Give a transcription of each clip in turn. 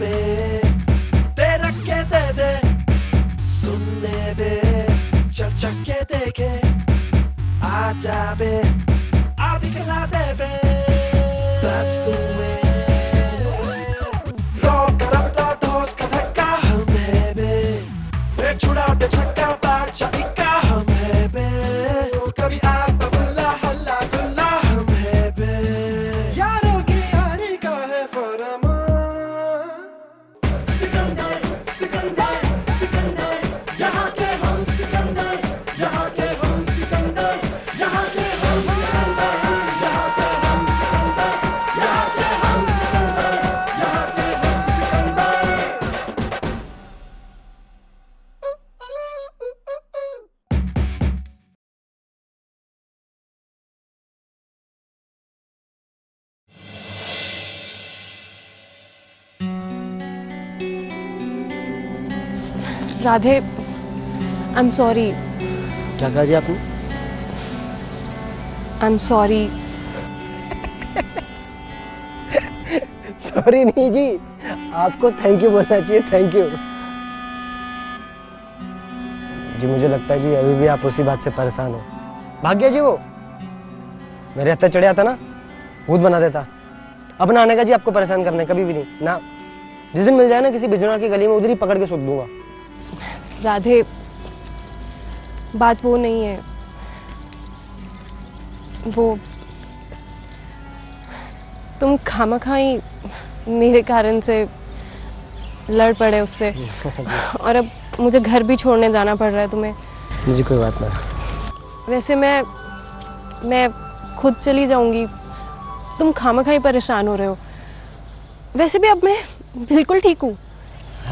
पे तेरा के दे दे सुनने बे चल चल के देखे जा बे। राधे आई एम सॉरी क्या कहा जी आपने? आई एम सॉरी सॉरी नहीं जी आपको थैंक यू बोलना चाहिए थैंक यू जी मुझे लगता है जी अभी भी आप उसी बात से परेशान हो। भाग गया जी वो मेरे हत्थे चढ़ आता ना भूत बना देता। अब ना आने का जी आपको परेशान करने कभी भी नहीं। ना जिस दिन मिल जाए ना किसी बिजनौर की गली में उधर ही पकड़ के सुख दूँगा। राधे बात वो नहीं है। वो तुम खामा खाई मेरे कारण से लड़ पड़े उससे। और अब मुझे घर भी छोड़ने जाना पड़ रहा है तुम्हें। जी कोई बात ना वैसे मैं मैं खुद चली जाऊँगी। तुम खामा खाई परेशान हो रहे हो। वैसे भी अब मैं बिल्कुल ठीक हूँ।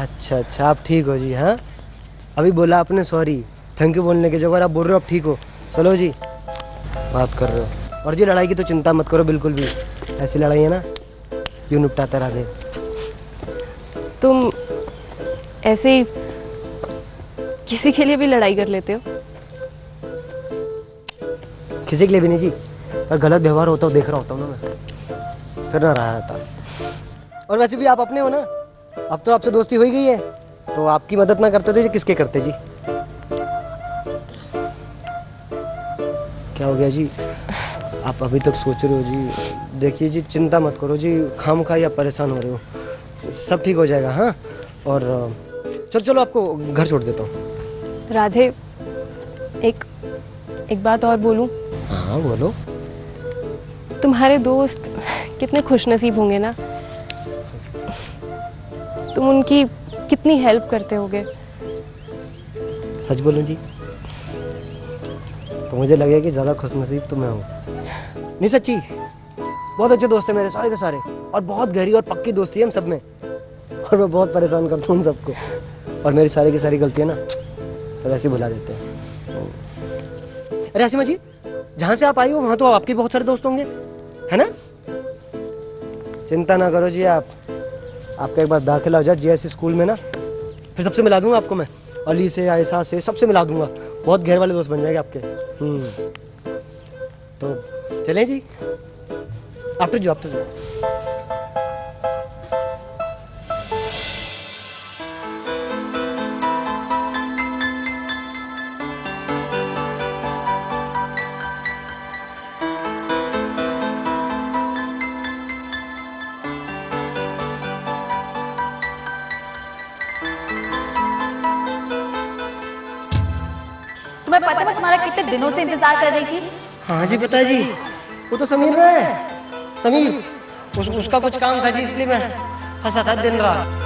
अच्छा अच्छा आप ठीक हो जी हाँ? अभी बोला आपने सॉरी थैंक यू बोलने की जगह आप बोल रहे हो आप ठीक हो। चलो जी बात कर रहे हो। और जी लड़ाई की तो चिंता मत करो बिल्कुल भी। ऐसी लड़ाई है ना यूँ निपटाते रह तुम ऐसे ही किसी के लिए भी लड़ाई कर लेते हो? किसी के लिए भी नहीं जी। पर गलत व्यवहार होता हो देख रहा होता हूँ ना मैं। फिर ना रहा था। और वैसे भी आप अपने हो ना? अब तो आपसे दोस्ती हो ही गई है। तो आपकी मदद ना करते तो जी किसके करते जी? क्या हो गया जी? आप अभी तक सोच रहे हो जी? देखिए जी चिंता मत करो जी खाम खा या परेशान हो रहे हो। सब ठीक हो जाएगा हाँ? और चलो चलो आपको घर छोड़ देता हूँ। राधे एक एक बात और बोलूँ? हाँ बोलो। तुम्हारे दोस्त कितने खुशनसीब होंगे ना? तुम उनकी कितनी हेल्प करते होगे? सच बोलूँ जी तो मुझे लगे कि ज़्यादा खुशनसीब तो मैं हूँ। नहीं सच्ची, बहुत अच्छे दोस्त हैं मेरे, सारे के सारे, और बहुत गहरी और पक्की दोस्ती है हम सब में। और मैं बहुत परेशान करता हूँ उन सबको। और मेरी सारी की सारी गलतियाँ ना, सब ऐसे भुला देते हैं। अरे आसिमा जी, जहाँ से आप आई हो, वहाँ तो आपके बहुत सारे दोस्त होंगे, है ना? चिंता ना करो जी आप। आपका एक बार दाखिला हो जाए जी स्कूल में ना, फिर सबसे मिला दूँगा आपको मैं। अली से, आयशा से, सबसे मिला दूँगा। बहुत घर वाले दोस्त बन जाएँगे आपके। हम्म। तो चलें जी। आप तो जो आप तो जो तुम्हें पता मैं तुम्हारा कितने दिनों से इंतज़ार कर रही थी? हाँ जी पता जी वो तो समीर ना है। समीर उस, उसका कुछ काम था जी इसलिए मैं फंसा था दिन रात।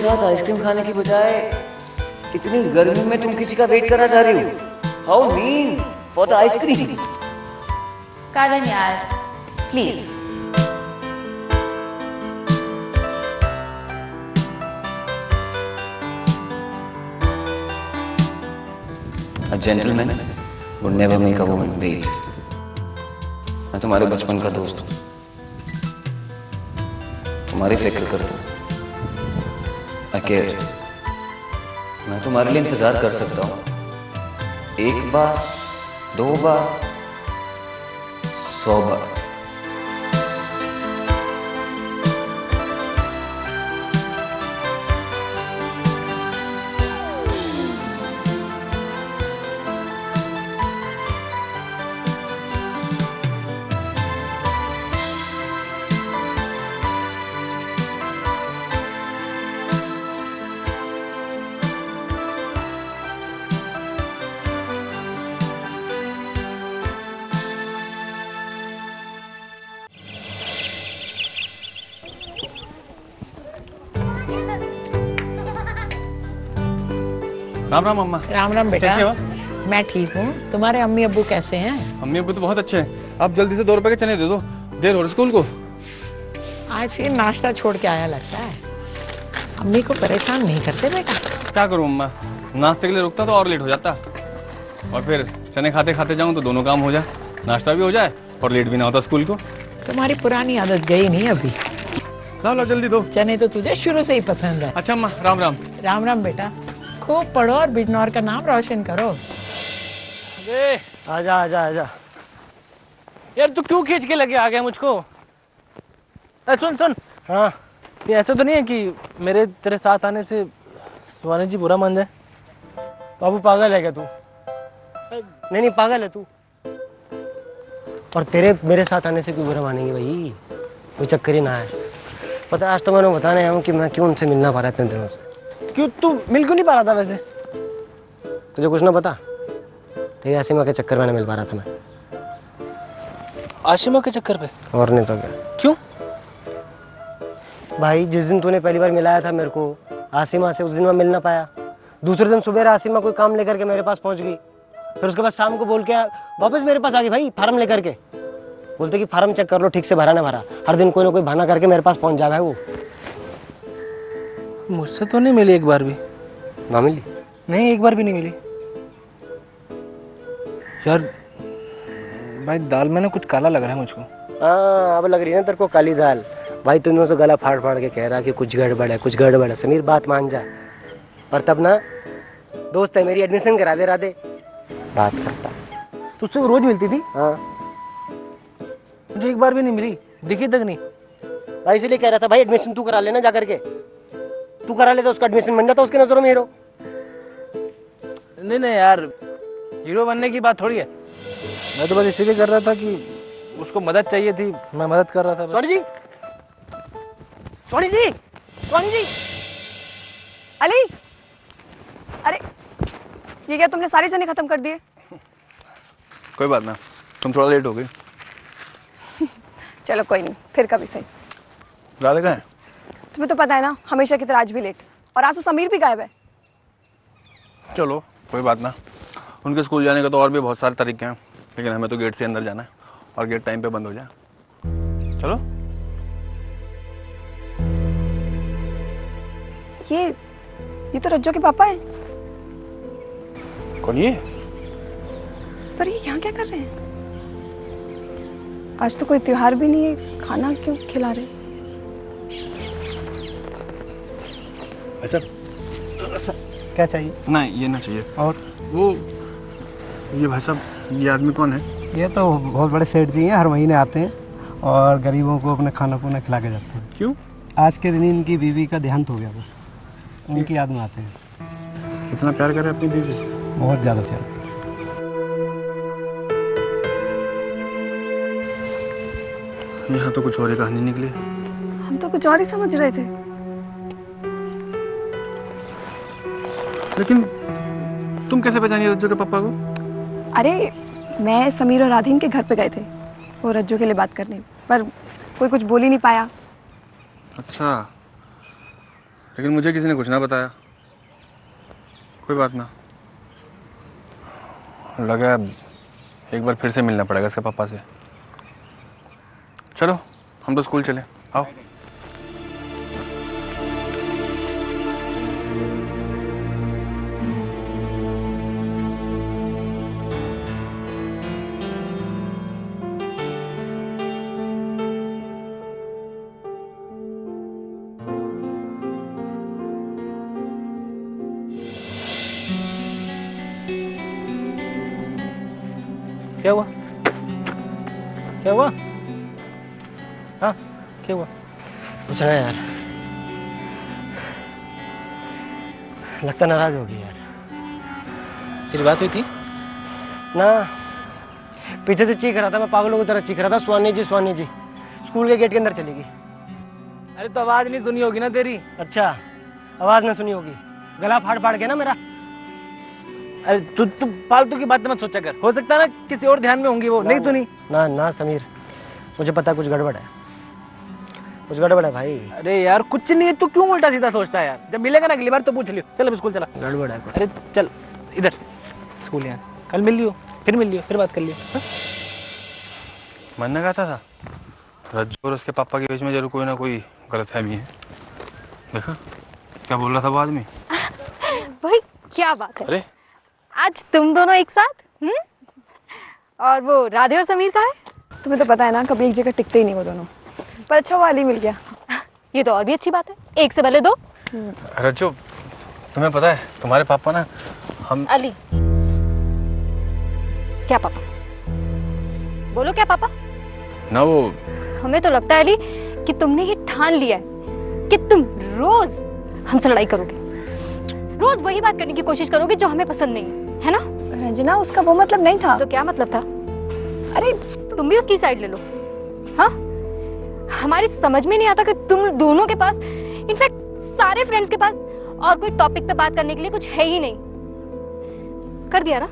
साथ आइसक्रीम खाने की बजाय इतनी गर्मी में तुम किसी का वेट करना चाह रही हो? How mean for the ice cream कारण यार please A gentleman would never make a woman wait. मैं तुम्हारे बचपन का दोस्त हूँ। तुम्हारी फ़िक्र करता हूँ। केयर मैं तुम्हारे लिए इंतज़ार कर सकता हूँ। एक बार दो बार सौ बार। राम राम अम्मा। राम राम बेटा। कैसे हो मैं ठीक हूँ। तुम्हारे अम्मी अबू कैसे हैं? अम्मी अबू तो बहुत अच्छे हैं। आप जल्दी से दो रुपए के चने दे दो। देर हो रही स्कूल को। आज फिर नाश्ता छोड़ के आया लगता है। अम्मी को परेशान नहीं करते बेटा? क्या करूँ अम्मा? नाश्ते के लिए रुकता तो और लेट हो जाता। और फिर चने खाते खाते जाऊँ तो दोनों काम हो जाए। नाश्ता भी हो जाए और लेट भी ना होता स्कूल को। तुम्हारी पुरानी आदत गई नहीं अभी? लाओ लाओ जल्दी दो। चने तो तुझे शुरू से ही पसंद है। अच्छा अम्मा राम राम। राम राम बेटा। खूब पढ़ो और बिजनौर का नाम रोशन करो। अरे आजा आजा आजा। यार तू क्यों खींच के लगे आ गया मुझको सुन सुन। हाँ। ये ऐसा तो नहीं है कि मेरे तेरे साथ आने से सुहानी जी बुरा मान जाए? बाबू पागल है क्या तू? नहीं नहीं पागल है तू। और तेरे मेरे साथ आने से क्यों बुरा मानेंगे भाई? कोई चक्कर ही ना है पता आज तो मैंने बताने आया हूँ कि मैं क्यों उनसे मिलना पा रहा इतने दिनों से। क्यों तू मिल क्यों नहीं पा रहा था वैसे? तुझे कुछ ना पता? तेरी आसिमा के चक्कर में नहीं मिल पा रहा था मैं। आशिमा के चक्कर पे? और नहीं तो क्या? क्यों? भाई जिस दिन तूने पहली बार मिलाया था मेरे को आसिमा से उस दिन मैं मिल ना पाया। दूसरे दिन सुबह आसिमा कोई काम लेकर के मेरे पास पहुँच गई। फिर उसके बाद शाम को बोल के वापस मेरे पास आ गई भाई फार्म लेकर के। बोलते कि फार्म चेक कर लो ठीक से भरा ना भरा। हर दिन कोई ना कोई बहाना करके मेरे पास पहुँच जाए वो। मुझसे तो नहीं मिली एक बार भी। ना मिली? नहीं एक बार भी नहीं मिली। यार भाई दाल में ना कुछ काला लग रहा है मुझको। हाँ अब लग रही है ना तेरे को काली दाल। भाई तुम दोनों से गला फाड़ फाड़ के कह रहा कि कुछ गड़बड़ है कुछ गड़बड़ है। समीर बात मान जा। पर तब ना दोस्त है मेरी एडमिशन करा दे राधे। बात करता। तुझसे रोज मिलती थी? हाँ। मुझे एक बार भी नहीं मिली। दिखी तक नहीं। भाई इसलिए कह रहा था भाई एडमिशन तू करा लेना जा करके। तू करा लेता उसका एडमिशन बन जाता उसके नज़रों में हीरो नहीं नहीं यार हीरो बनने की बात थोड़ी है। मैं तो बस इसीलिए कर रहा था कि उसको मदद चाहिए थी। मैं मदद कर रहा था। सोनी जी। सोनी जी। सोनी जी। अली! अरे ये क्या तुमने सारे चने खत्म कर दिए कोई बात ना तुम थोड़ा लेट हो गई चलो कोई नहीं फिर कभी सही। राधे कहाँ है? तुम्हें तो पता है ना हमेशा की तरह आज भी लेट और आज तो समीर भी गायब है। चलो कोई बात ना। उनके स्कूल जाने का तो और भी बहुत सारे तरीके हैं लेकिन हमें तो गेट से अंदर जाना है और गेट टाइम पे बंद हो जाए। चलो। ये ये तो रज्जो के पापा हैं। कौन ये? पर ये यहाँ क्या कर रहे हैं? आज तो कोई त्योहार भी नहीं है खाना क्यों खिला रहे ऐसा क्या चाहिए? नहीं ये ना चाहिए। और? वो ये भाई साहब ये आदमी कौन है? ये तो बहुत बड़े सेठ जी हैं हर महीने आते हैं और गरीबों को अपना खाना पीना खिला के जाते हैं। क्यों? आज के दिन इनकी बीवी का देहांत हो गया था। उनकी याद में आते हैं। इतना प्यार करे अपनी बीवी से? बहुत ज़्यादा प्यार। यहाँ तो कुछ और ही कहानी निकली। हम तो कुछ और ही समझ रहे थे। लेकिन तुम कैसे पहचानी रज्जू के पापा को? अरे मैं समीर और राधीन के घर पे गए थे। वो रज्जू के लिए बात करने पर कोई कुछ बोल ही नहीं पाया। अच्छा लेकिन मुझे किसी ने कुछ ना बताया। कोई बात ना। लगा एक बार फिर से मिलना पड़ेगा इसके पापा से। चलो हम तो स्कूल चले। आओ। क्या हुआ हाँ क्या हुआ कुछ ना यार। लगता नाराज़ होगी यार। तेरी बात हुई थी? ना। पीछे से चीख रहा था मैं पागलों की तरह चीख रहा था स्वानी जी स्वानी जी। स्कूल के गेट के अंदर चली गई। अरे तो आवाज़ नहीं सुनी होगी ना तेरी। अच्छा आवाज़ ना सुनी होगी। गला फाड़ फाड़ के ना मेरा। अरे तू तू फालतू की बातें मत सोचा कर। हो सकता है ना किसी और ध्यान में होंगी वो। नहीं तो नहीं। ना ना समीर। मुझे पता कुछ गड़बड़ है। कुछ गड़बड़ है भाई। अरे यार कुछ नहीं है। तू क्यों उल्टा सीधा सोचता है यार? जब मिलेगा ना अगली बार तो पूछ लियो। चल अब स्कूल चला। गड़बड़ है अरे चल इधर। स्कूल यहाँ कल मिल लियो फिर मिल लियो फिर बात कर लियो। हाँ? मन ने कहता था? रज्जू और उसके पापा के बीच में ज़रूर कोई ना कोई गलतफहमी है। देखा? क्या बोल रहा था वो आदमी? भाई क्या बात है? अरे आज तुम दोनों एक साथ? हम्म? और वो राधे और समीर का है? तुम्हें तो पता है ना कभी एक जगह टिकते ही नहीं वो दोनों। पर अच्छा वो अली मिल गया। ये तो और भी अच्छी बात है। एक से पहले दो। रज्जू तुम्हें पता है तुम्हारे पापा ना हम अली। क्या पापा? बोलो क्या पापा? ना वो हमें तो लगता है अली कि तुमने ये ठान लिया है कि तुम रोज हमसे लड़ाई करोगे। रोज वही बात करने की कोशिश करोगे जो हमें पसंद नहीं है। है ना? रंजना उसका वो मतलब नहीं था। तो क्या मतलब था? अरे तुम भी उसकी साइड ले लो। हाँ? हमारी समझ में नहीं आता कि तुम दोनों के पास इनफैक्ट सारे फ्रेंड्स के पास और कोई टॉपिक पे बात करने के लिए कुछ है ही नहीं। कर दिया ना?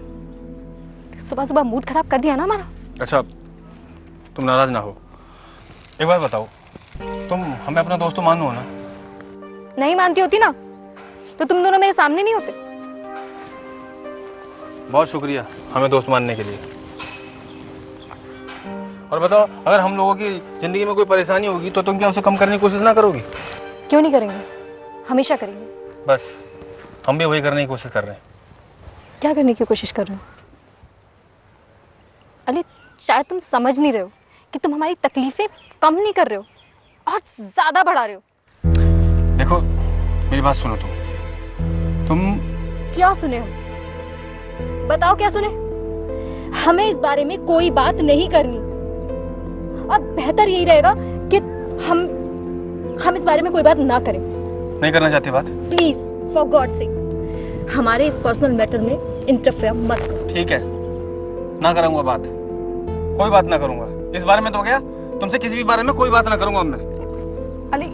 सुबह सुबह मूड खराब कर दिया ना हमारा? अच्छा तुम नाराज़ ना हो। एक बात बताओ तुम हमें अपना दोस्त तो मानो ना? नहीं मानती होती ना तो तुम दोनों मेरे सामने नहीं होते। बहुत शुक्रिया हमें दोस्त मानने के लिए। और बताओ अगर हम लोगों की ज़िंदगी में कोई परेशानी होगी तो तुम क्या उसे कम करने की कोशिश ना करोगी? क्यों नहीं करेंगे? हमेशा करेंगे। बस हम भी वही करने की कोशिश कर रहे हैं। क्या करने की कोशिश कर रहे हो? अली शायद तुम समझ नहीं रहे हो कि तुम हमारी तकलीफें कम नहीं कर रहे हो और ज़्यादा बढ़ा रहे हो। देखो मेरी बात सुनो तुम। तुम क्या सुने हो? बताओ क्या सुने? हमें इस बारे में कोई बात नहीं करनी। और बेहतर यही रहेगा कि हम हम इस बारे में कोई बात ना करें। नहीं करना चाहती बात? प्लीज़ फॉर गॉड से हमारे इस पर्सनल मैटर में इंटरफेयर मत करो। ठीक है। ना करूँगा बात। कोई बात ना करूँगा। इस बारे में तो क्या तुमसे किसी भी बारे में कोई बात ना करूँगा मैं। अली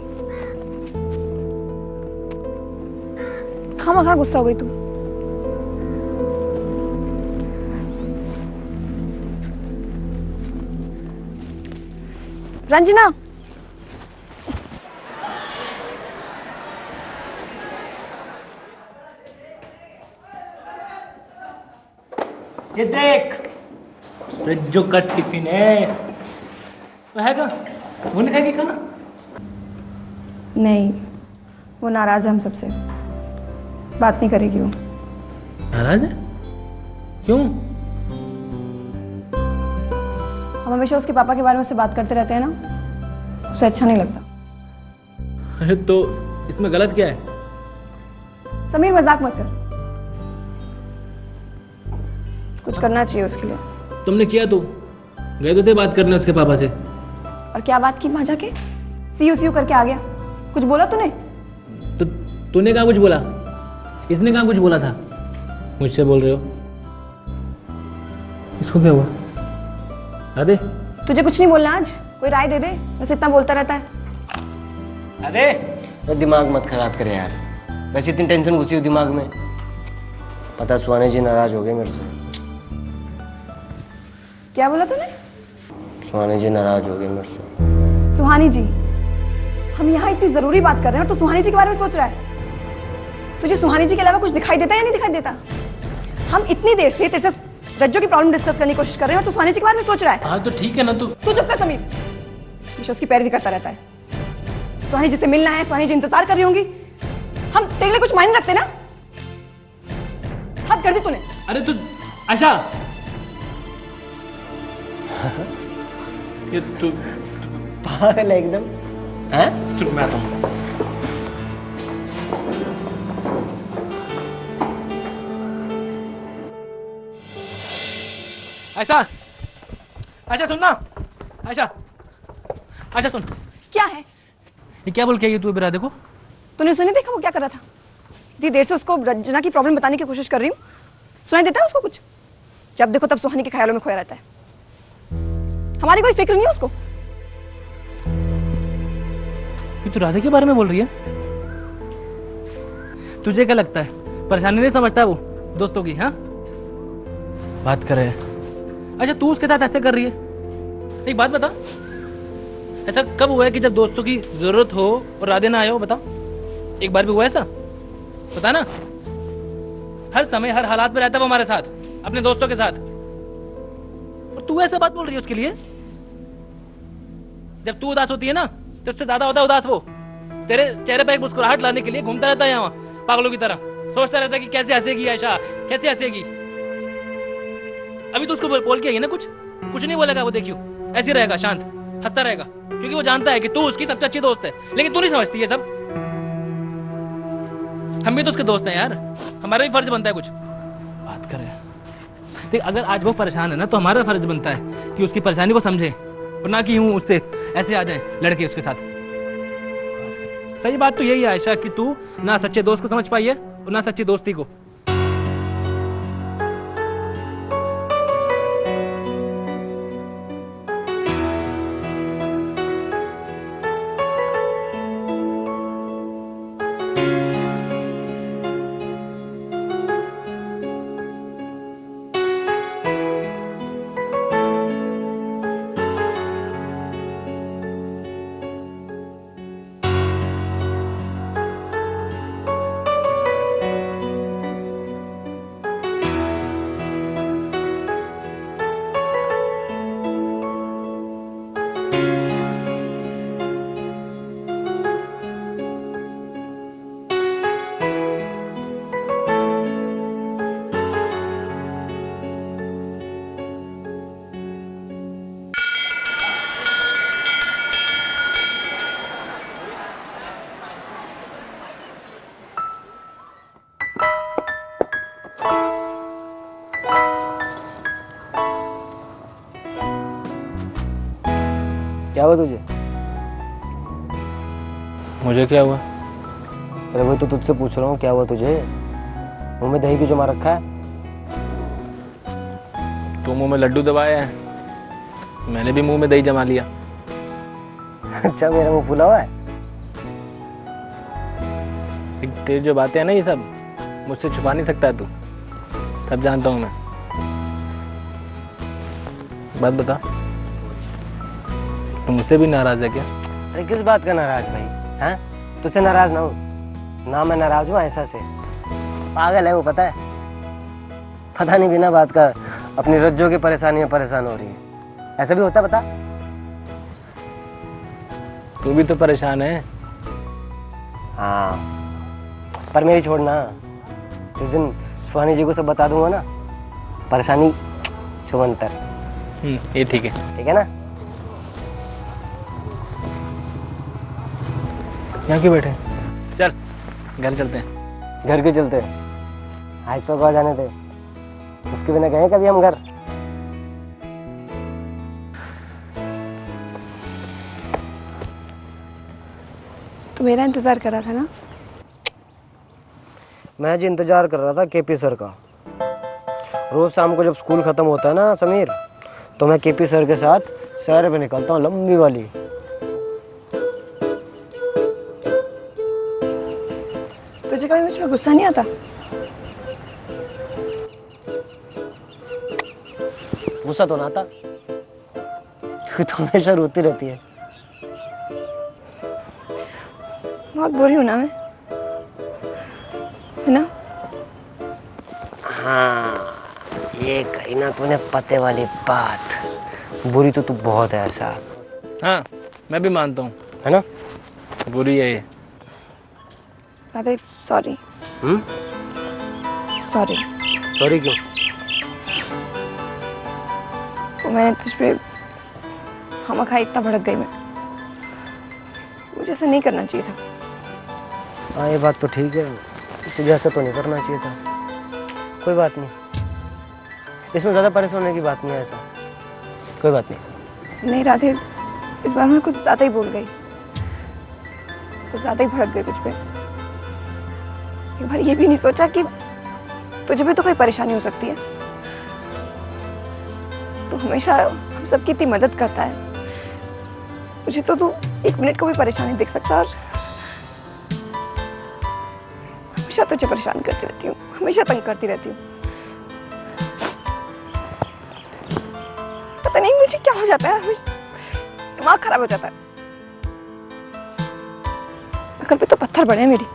खामा खा गुस्सा हो गई तू रंजना। ये देख रज्जो का टिफ़िन है वो है कहाँ? वो नहीं खाएगी खाना? नहीं वो नाराज़ है हम सबसे। बात नहीं करेगी वो। नाराज़ है? क्यों? हम हमेशा उसके पापा के बारे में उससे बात करते रहते हैं ना? उसे अच्छा नहीं लगता। अरे तो इसमें गलत क्या है? समीर मज़ाक मत कर। कुछ करना चाहिए उसके लिए। तुमने किया तो। गए तो थे बात करने उसके पापा से। और क्या बात की वहाँ जाके? सी यू सी करके आ गया। कुछ बोला तूने? तो तूने कहा कुछ बोला? इसने कहा कुछ बोला था? मुझसे बोल रहे हो। इसको क्या हुआ? अरे तुझे कुछ नहीं बोलना आज। कोई राय दे दे। बस इतना बोलता रहता है। अरे अरे दिमाग मत खराब करे यार। वैसे इतनी टेंशन घुसी हो दिमाग में। पता सुहाने जी नाराज़ हो गए मेरे से। क्या बोला तूने? सुहाने जी नाराज़ हो गए मेरे से। सुहानी जी हम यहाँ इतनी ज़रूरी बात कर रहे हैं और तू सुहानी जी के बारे में सोच रहा है। तुझे सुहानी जी के अलावा कुछ दिखाई देता है या नहीं दिखाई देता? हम इतनी देर से तेरे से रज्जो की प्रॉब्लम डिस्कस करने की कोशिश कर रहे हैं तू सुहानी जी के बारे में सोच रहा है। हाँ तो ठीक है ना तू तू चुप कर समीर। हमेशा उसकी पैरवी करता रहता है। सुहानी जी से मिलना है सुहानी जी इंतज़ार कर रही होंगी। हम तेरे लिए कुछ मायने रखते ना? हद कर दी तूने। अरे तू आशा ये तू पागल है एकदम। हैं? रुक मैं आता ऐसा। आशा सुन ना। आशा आशा सुन। क्या है? ये क्या बोल के आई तू राधे को? तूने उसे नहीं देखा वो क्या कर रहा था? इतनी देर से उसको रंजना की प्रॉब्लम बताने की कोशिश कर रही हूँ। सुनाई देता है उसको कुछ? जब देखो तब सुहानी के ख्यालों में खोया रहता है। हमारी कोई फ़िक्र नहीं है उसको? ये तू राधे के बारे में बोल रही है? तुझे क्या लगता है? परेशानी नहीं समझता वो दोस्तों की हाँ? बात करे अच्छा तू उसके साथ ऐसे कर रही है? एक बात बता। ऐसा कब हुआ है कि जब दोस्तों की ज़रूरत हो और राधे ना आए हो, बता। एक बार भी हुआ ऐसा? बता ना। हर समय, हर हालात में रहता वो हमारे साथ, अपने दोस्तों के साथ। और तू ऐसा बात बोल रही है उसके लिए? जब तू उदास होती है ना तो उससे ज़्यादा होता है उदास वो। तेरे चेहरे पर एक मुस्कुराहट लाने के लिए घूमता रहता है यहाँ पागलों की तरह। सोचता रहता है कि कैसे हंसेगी आयशा, कैसे हंसेगी? अभी तो उसको बोल, बोल के आई ना कुछ? कुछ नहीं बोलेगा वो देखियो। ऐसे रहेगा शांत हंसता रहेगा। क्योंकि वो जानता है कि तू उसकी सबसे अच्छी दोस्त है। लेकिन तू नहीं समझती ये सब। हम भी तो उसके दोस्त हैं यार। हमारा भी फ़र्ज़ बनता है कुछ। बात करें देख अगर आज वो परेशान है ना तो हमारा फ़र्ज़ बनता है कि उसकी परेशानी को समझे। और ना कि यूँ उससे ऐसे आ जाए लड़के उसके साथ। सही बात तो यही है आयशा कि तू ना सच्चे दोस्त को समझ पाई है और ना सच्ची दोस्ती को। क्या हुआ तुझे? मुझे क्या हुआ? अरे वही तो तुझसे पूछ रहा हूँ क्या हुआ तुझे? मुँह में दही क्यों जमा रखा है? तू मुँह में लड्डू दबाया है? मैंने भी मुँह में दही जमा लिया। अच्छा मेरा मुँह फूला हुआ है? तेरी जो बातें हैं ना ये सब मुझसे छुपा नहीं सकता तू। सब जानता हूँ मैं। बात बता। तू मुझसे भी नाराज़ है क्या? अरे किस बात का नाराज़ भाई? हैं? तुझसे नाराज़ ना हूँ। ना मैं नाराज़ हूँ ऐसा से। पागल है वो पता है? पता नहीं बिना बात का अपनी रज्जों की परेशानी में परेशान हो रही है। ऐसा भी होता है बता तू भी तो परेशान है। हाँ। पर मेरी छोड़ना जिस दिन सुहानी जी को सब बता दूँगा ना परेशानी छुमंतर हम्म, ये ठीक है। ठीक है ना? यहाँ क्यों बैठे? चल घर चलते हैं। घर क्यों चलते? हैं आज सौ जाने थे। उसके बिना गए कभी हम घर? तो मेरा इंतज़ार कर रहा था ना? मैं जी इंतज़ार कर रहा था केपी सर का। रोज शाम को जब स्कूल खत्म होता है ना समीर तो मैं केपी सर के साथ सैर पे निकलता हूँ लंबी वाली। गुस्सा नहीं आता? गुस्सा तो ना आता। तू तो हमेशा रोती रहती है। बहुत बुरी हूँ ना मैं। है ना? हाँ ये करी ना तूने पते वाली बात। बुरी तो तू बहुत है ऐसा। हाँ मैं भी मानता हूँ। है ना? बुरी है ये। सॉरी सॉरी सॉरी क्यों? वो मैंने तुझ पे खामा खा इतना भड़क गई मैं। मुझे ऐसा नहीं करना चाहिए था। हाँ ये बात तो ठीक है। तुझे ऐसा तो नहीं करना चाहिए था। कोई बात नहीं। इसमें ज़्यादा परेशान होने की बात नहीं है ऐसा। कोई बात नहीं। नहीं राधे इस बार मैं कुछ ज़्यादा ही बोल गई। कुछ ज़्यादा ही भड़क गई कुछ पे। एक बार ये भी नहीं सोचा कि तुझे भी तो कोई परेशानी हो सकती है। तो हमेशा हम सबकी इतनी मदद करता है। मुझे तो तू एक मिनट को भी परेशानी देख सकता और हमेशा तुझे परेशान करती रहती हूँ, हमेशा तंग करती रहती हूँ। पता नहीं मुझे क्या हो जाता है दिमाग खराब हो जाता है। अकल तो पत्थर बने हैं मेरी।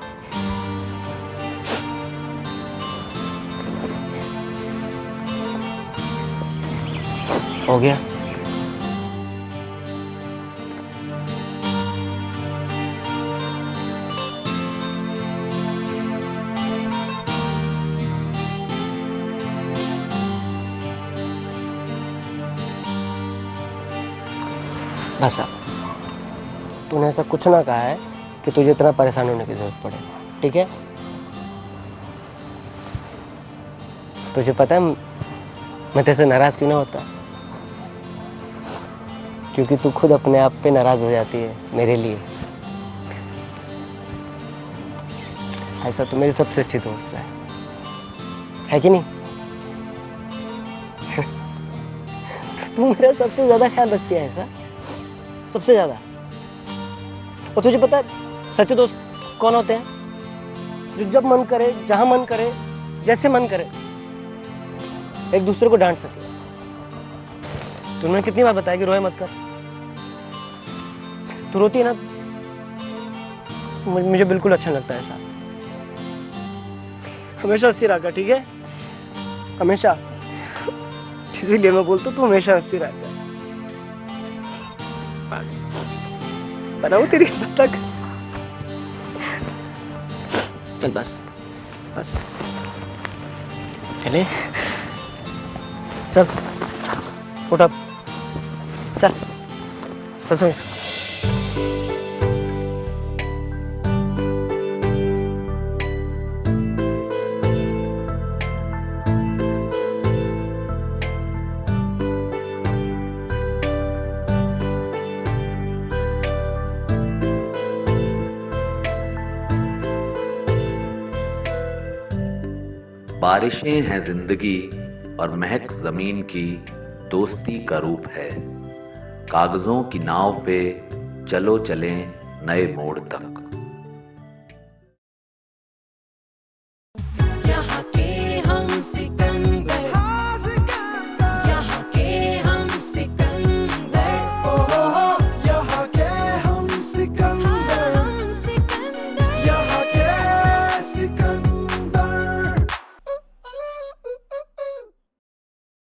हो गया। बस तूने ऐसा कुछ ना कहा है कि तुझे इतना परेशान होने की ज़रूरत पड़े, ठीक है? तुझे पता है, मैं तेरे से नाराज़ क्यों ना होता? क्योंकि तू खुद अपने आप पे नाराज़ हो जाती है मेरे लिए। ऐसा तो मेरी सबसे अच्छी दोस्त है। है कि नहीं? तू मेरा सबसे ज़्यादा ख्याल रखती है ऐसा? सबसे ज़्यादा? और तुझे पता है, सच्चे दोस्त कौन होते हैं? जो जब मन करे, जहाँ मन करे, जैसे मन करे, एक दूसरे को डांट सके। तुमने कितनी बार बताया कि रोए मत कर? तू रोती है ना? मुझे बिल्कुल अच्छा लगता है ऐसा। हमेशा हंसती रहा ठीक है? हमेशा। इसीलिए मैं बोलता हूँ, तू हमेशा हंसती रहा कर बस। बनाओ तेरी तक चल, बस। बस। चले। चल, उठ अब। चल बारिशें हैं ज़िंदगी और महक ज़मीन की दोस्ती का रूप है। कागजों की नाव पे चलो चलें नए मोड़ तक।